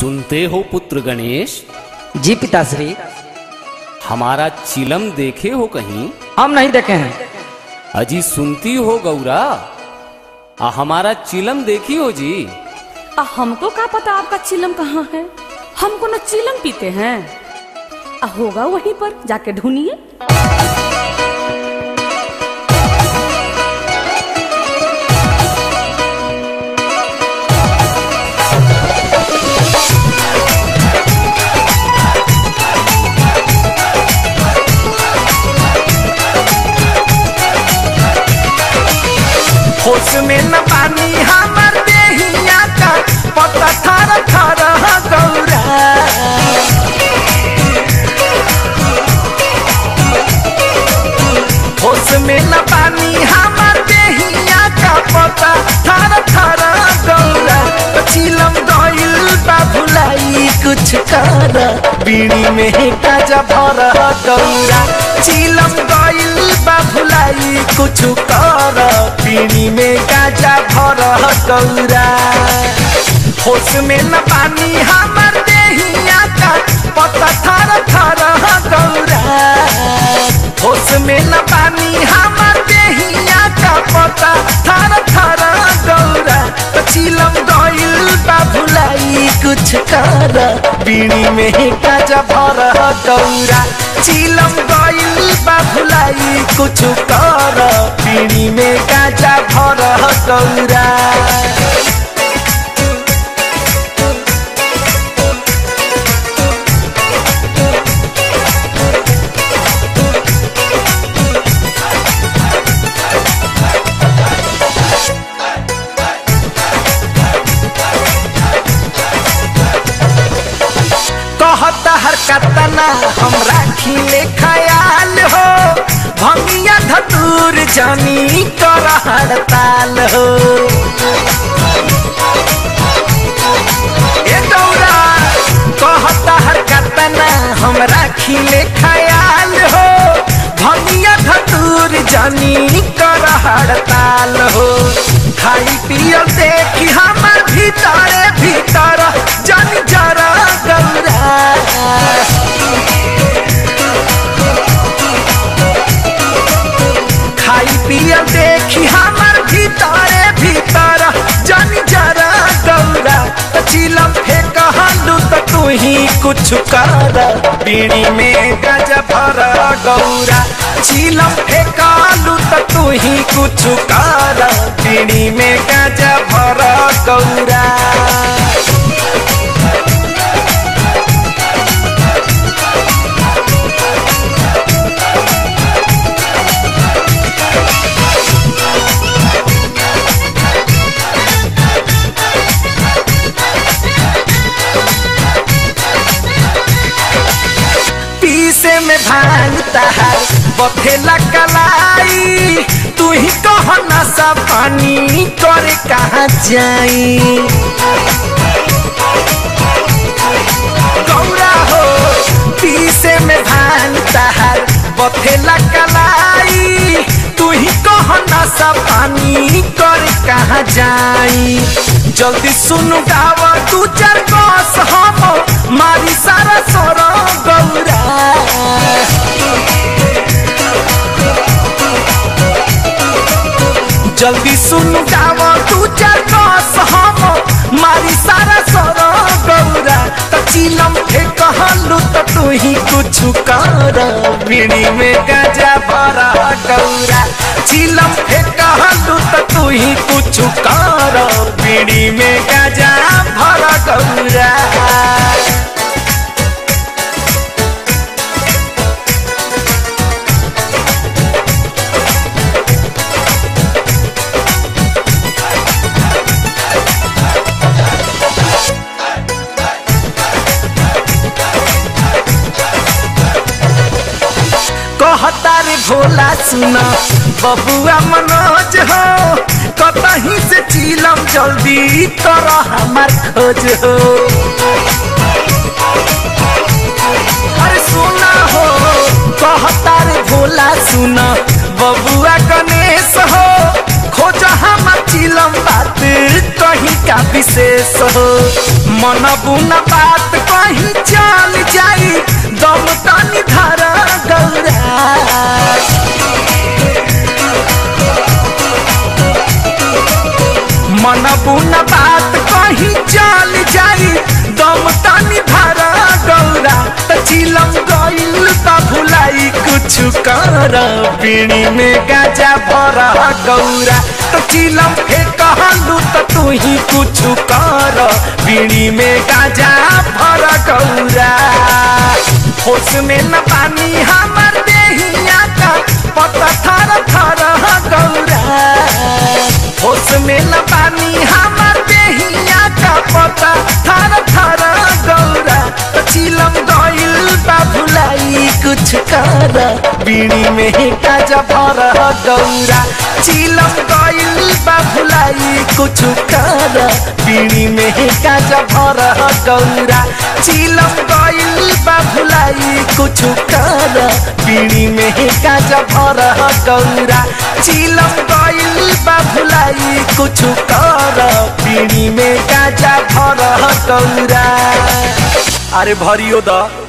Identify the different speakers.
Speaker 1: सुनते हो पुत्र गणेश?
Speaker 2: जी पिताश्री।
Speaker 1: हमारा चिलम देखे हो कहीं?
Speaker 2: हम नहीं देखे हैं।
Speaker 1: अजी सुनती हो गौरा? आ हमारा चिलम देखी हो जी।
Speaker 3: आ हमको क्या पता आपका चिलम कहाँ है? हमको कोनो चिलम पीते हैं। आ होगा वहीं पर जाके ढूंढिए।
Speaker 4: होश में न पानी हमार देहिया का पता थर थर गौरा। भुलाई कुछ कर। बीड़ी में काजा भर गौरा चिलम गइल बा, भुलाई कुछ कर। बीड़ी में काजा भर गौरा होश में न पानी हमर देहिया का, पता थर थर गौरा होश में न पानी हमर कर, बीड़ी में काजा भर गौरा चिलम गइल बाभुलाई कुछ कर, बीड़ी में काजा भर गौरा राखिले ख्याल हो, भंगिया धतूर जानी कर हड़ताल हो। ए ख्याल हो धतूर जानी कर हड़ताल हो। खाई पियो देखी ही कुछ कर बीड़ी में गज भरा गौरा। चीलम फेकालू तो तू ही कुछ कर बीड़ी में गज भरा गौरा। है। बथेला कलाई, तू ही कह नशा पानी करे कहाँ जाई। गौरा हो, पीसे में बथेला कलाई, तू ही नशा पानी करे कहाँ जाई। जल्दी सुन गावा तू चार बस हम जल्दी सुन गावा तू चार बस, हम मारी सारा सोर गौरा। त चिलम फेंक हलू त तू ही कुछ कर। बीड़ी में गजा भरा गौरा। चिलम फेंक हलू त तू ही कुछ कर। बीड़ी में गजा भरा गौरा। भोला सुना। बबुआ मनोज हो, कतही से चिलम जल्दी कर हमार खोज हो। अरे सुना हो, कहता रे भोला सुना। बबुआ गणेश हो, खोज हम चिलम बात। कहीं का विशेष हो। मन बुना बात कहीं चल जाई। दम तनी धरा गौरा मन बुना बात कहीं चल जाई। दम तनी धरा गौरा त चिलम गइल त भुलाई कुछ कर। पीणी में गाजा भर गौरा त चिलम फे कहलू त तू ही कुछ कर। पीणी में गाजा भर गौरा। होश में न पानी हमर देहिया का, पता थर थर गौरा। होश में न पानी हमर देहिया का, पता थर कर बीड़ी में काजा भर गौरा चिलम गइल बा भुलाई कुछ कर बीड़ी में काजा भर गौरा चिलम गइल बा भुलाई कुछ कर बीड़ी में काजा भर गौरा चिलम गइल बा भुलाई कुछ कर बीड़ी में काजा भर गौरा अरे भरियो द।